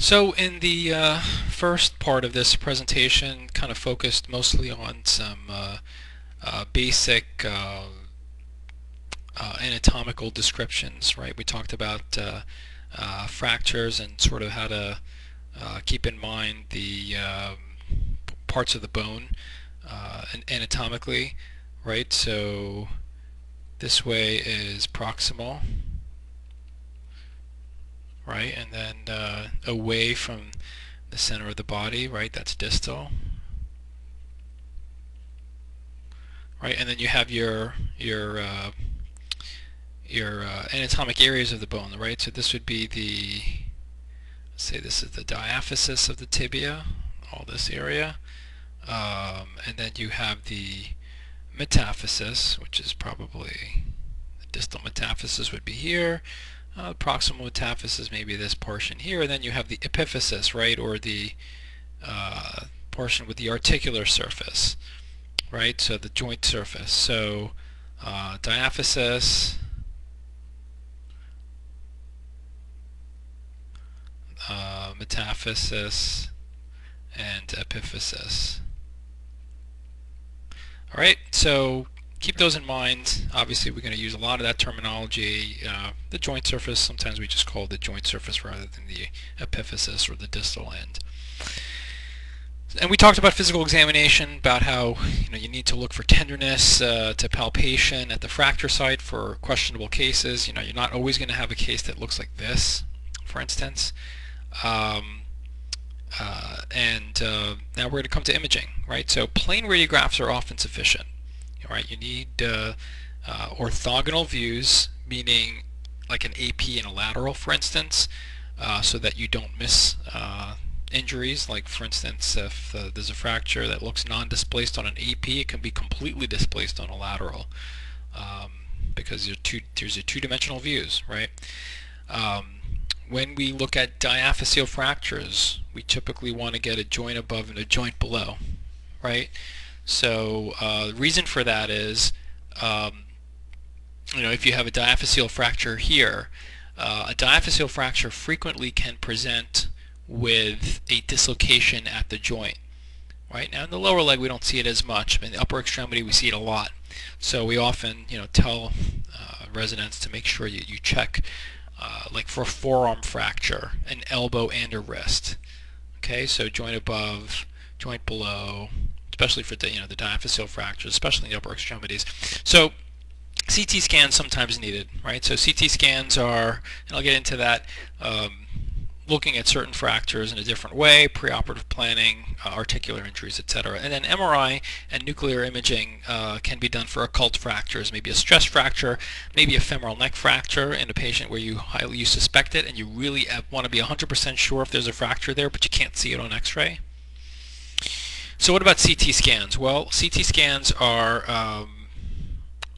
So in the uh, first part of this presentation, kind of focused mostly on some uh, uh, basic uh, uh, anatomical descriptions, right? We talked about uh, fractures and sort of how to keep in mind the um, parts of the bone anatomically, right? So this way is proximal right? And then uh, away from the center of the body, right? That's distal. Right, and then you have your your uh, your uh, anatomic areas of the bone, right? So this would be the say this is the diaphysis of the tibia, all this area, um, and then you have the metaphysis, which is probably the distal metaphysis would be here. Uh, proximal metaphysis maybe this portion here, and then you have the epiphysis, right, or the uh, portion with the articular surface, right, so the joint surface. So uh, diaphysis, uh, metaphysis, and epiphysis. All right, so keep those in mind. Obviously, we're going to use a lot of that terminology. Uh, the joint surface, sometimes we just call the joint surface rather than the epiphysis or the distal end. And we talked about physical examination, about how you know you need to look for tenderness uh, to palpation at the fracture site for questionable cases. You know, you're not always going to have a case that looks like this, for instance. Um, uh, and uh, now we're going to come to imaging, right? So plain radiographs are often sufficient right? You need uh, uh, orthogonal views, meaning like an AP and a lateral, for instance, uh, so that you don't miss uh, injuries. Like, for instance, if uh, there's a fracture that looks non-displaced on an AP, it can be completely displaced on a lateral um, because there's two, there's a two-dimensional views, right? Um, when we look at diaphyseal fractures, we typically want to get a joint above and a joint below, right? So uh, the reason for that is, um, you know, if you have a diaphyseal fracture here, uh, a diaphyseal fracture frequently can present with a dislocation at the joint. Right now in the lower leg we don't see it as much, in the upper extremity we see it a lot. So we often, you know, tell uh, residents to make sure you, you check, uh, like for a forearm fracture, an elbow and a wrist. Okay, so joint above, joint below, especially for the you know the diaphyseal fractures, especially in the upper extremities. So CT scans sometimes needed, right? So CT scans are, and I'll get into that, um, looking at certain fractures in a different way, preoperative planning, uh, articular injuries, etc. And then MRI and nuclear imaging uh, can be done for occult fractures, maybe a stress fracture, maybe a femoral neck fracture in a patient where you highly you suspect it and you really want to be 100% sure if there's a fracture there, but you can't see it on X-ray. So what about CT scans? Well, CT scans are um,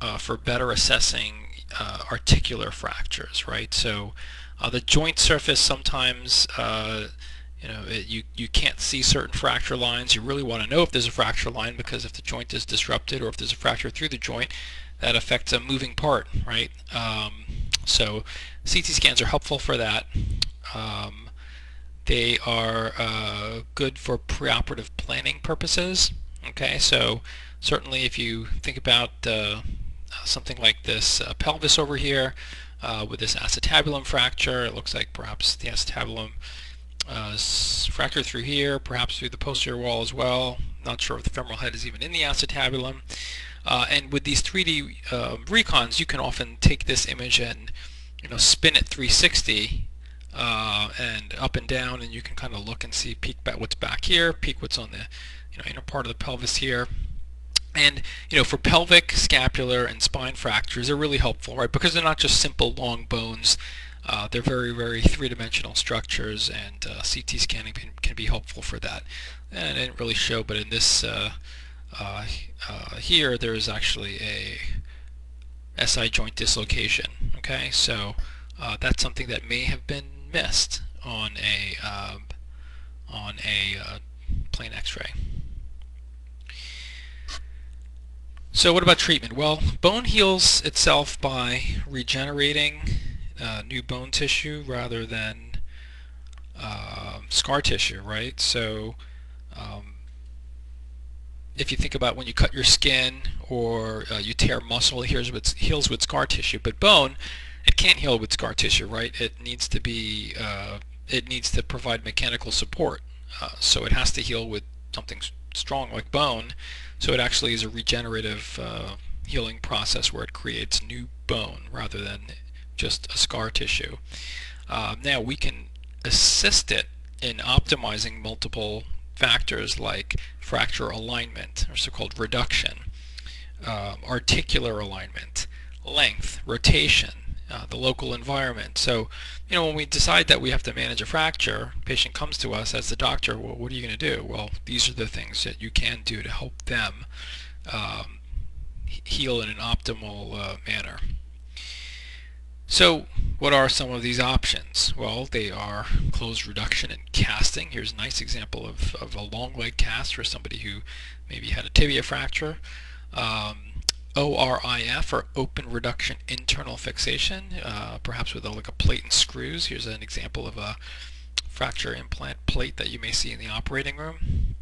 uh, for better assessing uh, articular fractures, right? So uh, the joint surface sometimes, uh, you know, it, you, you can't see certain fracture lines. You really want to know if there's a fracture line because if the joint is disrupted or if there's a fracture through the joint, that affects a moving part, right? Um, so CT scans are helpful for that. Um, they are uh, good for preoperative planning purposes. Okay, so certainly if you think about uh, something like this uh, pelvis over here uh, with this acetabulum fracture, it looks like perhaps the acetabulum uh, fractured through here, perhaps through the posterior wall as well. Not sure if the femoral head is even in the acetabulum. Uh, and with these 3D recons, you can often take this image and you know spin it 360 uh, and up and down and you can kind of look and see peek back what's back here, peek what's on the you know inner part of the pelvis here. And you know, for pelvic, scapular, and spine fractures, they're really helpful, right? Because they're not just simple long bones. Uh, they're very, very three-dimensional structures, and uh, CT scanning can, can, be helpful for that. And I didn't really show, but in this uh, uh, uh, here, there is actually a SI joint dislocation. Okay, so that's something that may have been missed on a uh, on a uh, plain X-ray. So what about treatment? Well, bone heals itself by regenerating uh, new bone tissue rather than uh, scar tissue, right? So um, if you think about when you cut your skin or uh, you tear muscle, heals with, heals with scar tissue. But bone, it can't heal with scar tissue, right? It needs to be, uh, it needs to provide mechanical support. Uh, so it has to heal with something strong like bone. So it actually is a regenerative uh, healing process where it creates new bone rather than just a scar tissue. Uh, now we can assist it in optimizing multiple factors like fracture alignment, or so-called reduction, uh, articular alignment, length, rotation, uh, the local environment. So, you know, when we decide that we have to manage a fracture, patient comes to us as the doctor, well, what are you going to do? Well, these are the things that you can do to help them um, heal in an optimal uh, manner. So what are some of these options? Well, they are closed reduction and casting. Here's a nice example of, of a long leg cast for somebody who maybe had a tibia fracture. Um, ORIF, or open reduction internal fixation, uh, perhaps with a, like a plate and screws. Here's an example of a fracture implant plate that you may see in the operating room.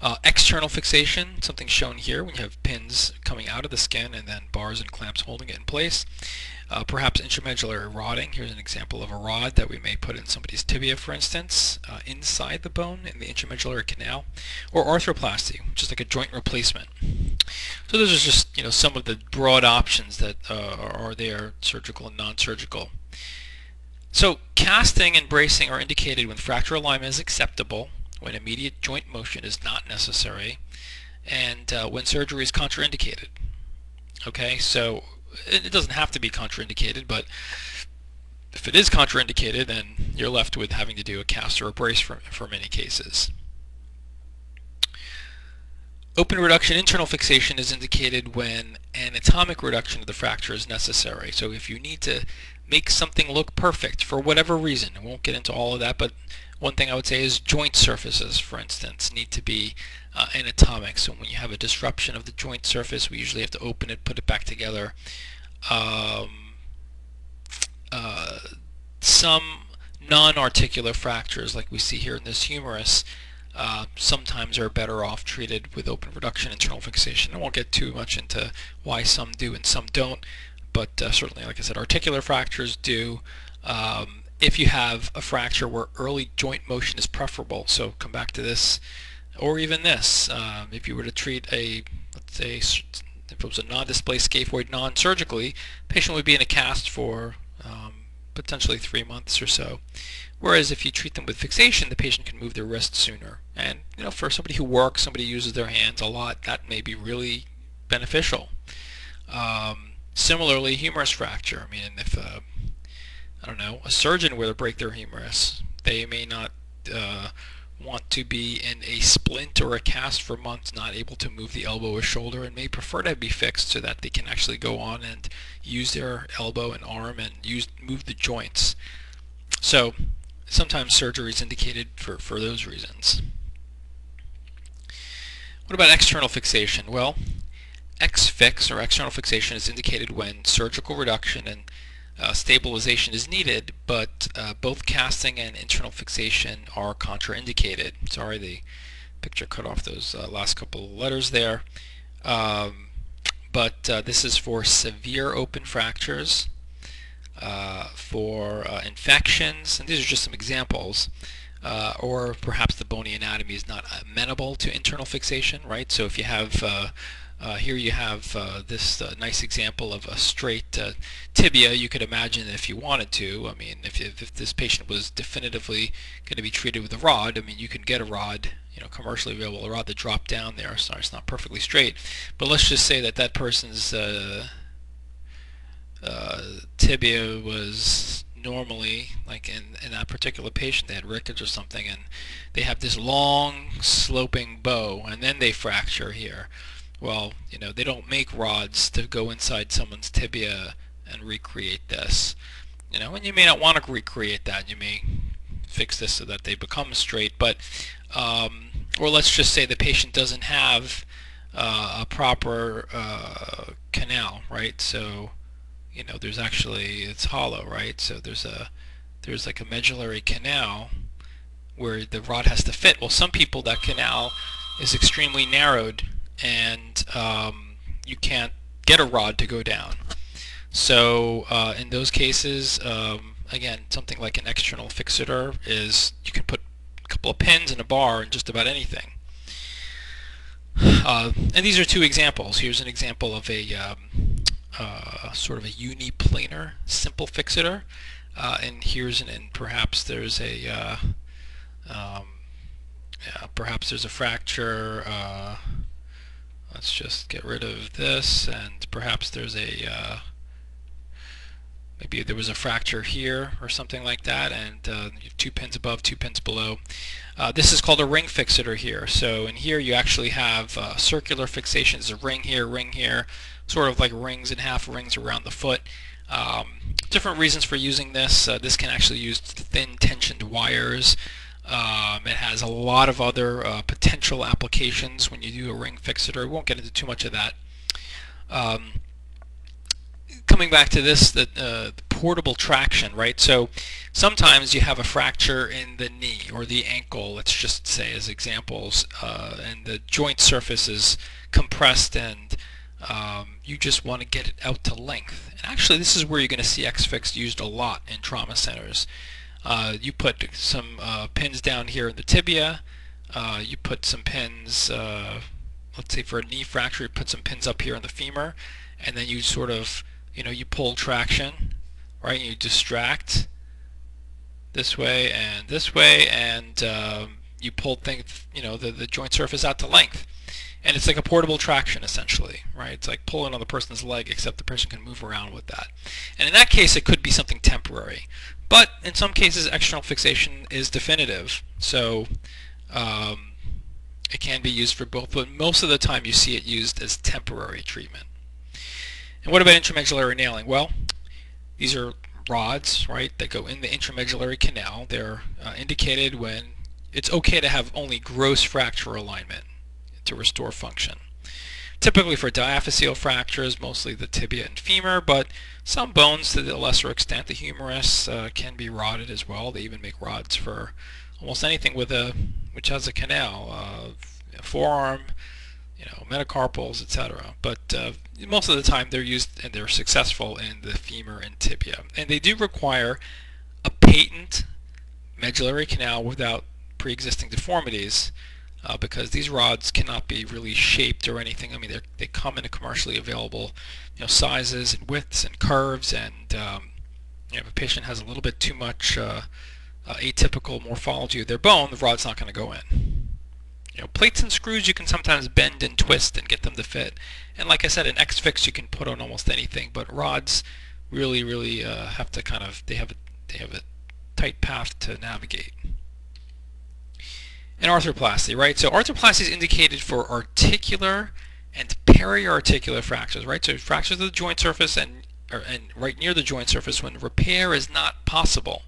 Uh, external fixation, something shown here when you have pins coming out of the skin and then bars and clamps holding it in place. Uh, perhaps intramedullary rodding. Here's an example of a rod that we may put in somebody's tibia, for instance, uh, inside the bone in the intramedullary canal. Or arthroplasty, which is like a joint replacement. So those are just you know some of the broad options that uh, are there, surgical and non-surgical. So casting and bracing are indicated when fracture alignment is acceptable, when immediate joint motion is not necessary, and uh, when surgery is contraindicated. Okay, so it doesn't have to be contraindicated, but if it is contraindicated, then you're left with having to do a cast or a brace for, for many cases. Open reduction internal fixation is indicated when anatomic reduction of the fracture is necessary. So if you need to make something look perfect for whatever reason, I won't get into all of that, but one thing I would say is joint surfaces, for instance, need to be uh, anatomic. So when you have a disruption of the joint surface, we usually have to open it, put it back together. Um, uh, some non-articular fractures, like we see here in this humerus, uh, sometimes are better off treated with open reduction internal fixation. I won't get too much into why some do and some don't, but uh, certainly, like I said, articular fractures do. Um, if you have a fracture where early joint motion is preferable, so come back to this or even this. Um, if you were to treat a, let's say, if it was a non-displaced scaphoid non-surgically, patient would be in a cast for um, potentially three months or so. Whereas if you treat them with fixation, the patient can move their wrist sooner. And you know, for somebody who works, somebody who uses their hands a lot, that may be really beneficial. Um, similarly, humerus fracture. I mean, if uh, I don't know, a surgeon were to break their humerus, they may not uh, want to be in a splint or a cast for months, not able to move the elbow or shoulder, and may prefer to be fixed so that they can actually go on and use their elbow and arm and use move the joints. So sometimes surgery is indicated for, for those reasons. What about external fixation? Well, X-fix or external fixation is indicated when surgical reduction and uh, stabilization is needed, but uh, both casting and internal fixation are contraindicated. Sorry, the picture cut off those uh, last couple of letters there. Um, but uh, this is for severe open fractures, uh, for uh, infections, and these are just some examples. or perhaps the bony anatomy is not amenable to internal fixation, right? So if you have uh, here you have uh, this uh, nice example of a straight uh, tibia. You could imagine if you wanted to, I mean, if, if this patient was definitively going to be treated with a rod, I mean, you can get a rod, you know, commercially available, a rod that drop down there. Sorry, it's not perfectly straight. But let's just say that that person's uh, tibia was normally, like in, in that particular patient, they had rickets or something, and they have this long sloping bow, and then they fracture here well, you know, they don't make rods to go inside someone's tibia and recreate this. You know, and you may not want to recreate that. You may fix this so that they become straight, but um, or let's just say the patient doesn't have uh, a proper uh, canal, right? So, you know, there's actually it's hollow, right? So there's a there's like a medullary canal where the rod has to fit. Well, some people that canal is extremely narrowed and um, you can't get a rod to go down. So uh, in those cases, um, again, something like an external fixator is you can put a couple of pins in a bar and just about anything. Uh, and these are two examples. Here's an example of a um, uh, sort of a uniplanar simple fixator, uh, and here's an and perhaps there's a uh, um, yeah, perhaps there's a fracture. Uh, let's just get rid of this, and perhaps there's a uh, maybe there was a fracture here or something like that and uh, two pins above, two pins below. Uh, this is called a ring fixator here. So in here you actually have uh, circular fixation. There's a ring here, ring here, sort of like rings and half rings around the foot. Um, different reasons for using this. Uh, this can actually use thin tensioned wires. Um, it has a lot of other uh, potential applications when you do a ring fixator. We won't get into too much of that. Um, coming back to this, the, uh, the, portable traction, right? So sometimes you have a fracture in the knee or the ankle, let's just say as examples, uh, and the joint surface is compressed and um, you just want to get it out to length. And actually this is where you're going to see X-Fix used a lot in trauma centers. Uh, you put some uh, pins down here in the tibia, uh, you put some pins, uh, let's say for a knee fracture, you put some pins up here in the femur, and then you sort of you know, you pull traction, right? You distract this way and this way, and um, you pull things, you know, the, the joint surface out to length. And it's like a portable traction, essentially, right? It's like pulling on the person's leg, except the person can move around with that. And in that case, it could be something temporary. But in some cases, external fixation is definitive. So um, it can be used for both, but most of the time you see it used as temporary treatment. And what about intramedullary nailing? Well, these are rods, right, that go in the intramedullary canal. They're uh, indicated when it's okay to have only gross fracture alignment to restore function. Typically for diaphyseal fractures, mostly the tibia and femur, but some bones to the lesser extent, the humerus, uh, can be rodded as well. They even make rods for almost anything with a which has a canal, uh, forearm, you know, metacarpals, etc. But uh, most of the time they're used and they're successful in the femur and tibia. And they do require a patent medullary canal without pre-existing deformities uh, because these rods cannot be really shaped or anything. I mean, they come in commercially available you know, sizes and widths and curves and um, you know, if a patient has a little bit too much uh, uh, atypical morphology of their bone, the rod's not going to go in. You know, plates and screws you can sometimes bend and twist and get them to fit. And like I said, an X-Fix you can put on almost anything, but rods really, really uh, have to kind of, they have, a, they have a tight path to navigate. And arthroplasty, right? So arthroplasty is indicated for articular and periarticular fractures, right? So fractures of the joint surface and, or, and right near the joint surface when repair is not possible.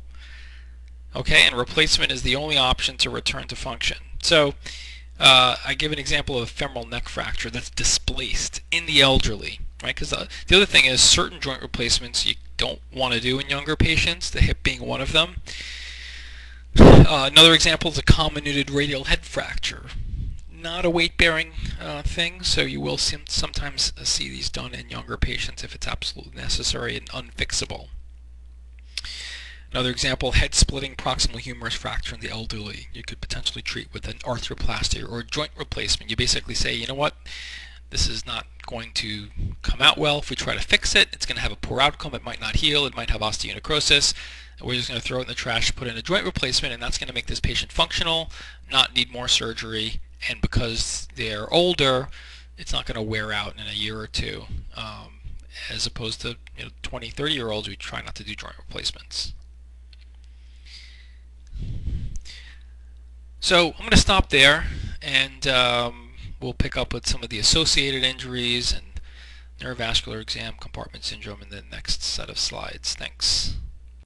Okay, and replacement is the only option to return to function. So uh, I give an example of a femoral neck fracture that's displaced in the elderly, right? Because the, the other thing is certain joint replacements you don't want to do in younger patients, the hip being one of them. Uh, another example is a comminuted radial head fracture. Not a weight-bearing uh, thing, so you will sometimes see these done in younger patients if it's absolutely necessary and unfixable. Another example, head-splitting proximal humerus fracture in the elderly. You could potentially treat with an arthroplasty or a joint replacement. You basically say, you know what, this is not going to come out well. If we try to fix it, it's going to have a poor outcome. It might not heal. It might have osteonecrosis. We're just going to throw it in the trash, put in a joint replacement, and that's going to make this patient functional, not need more surgery. And because they're older, it's not going to wear out in a year or two, um, as opposed to you know, 20, 30 year olds who try not to do joint replacements. So I'm going to stop there and um, we'll pick up with some of the associated injuries and neurovascular exam compartment syndrome in the next set of slides. Thanks.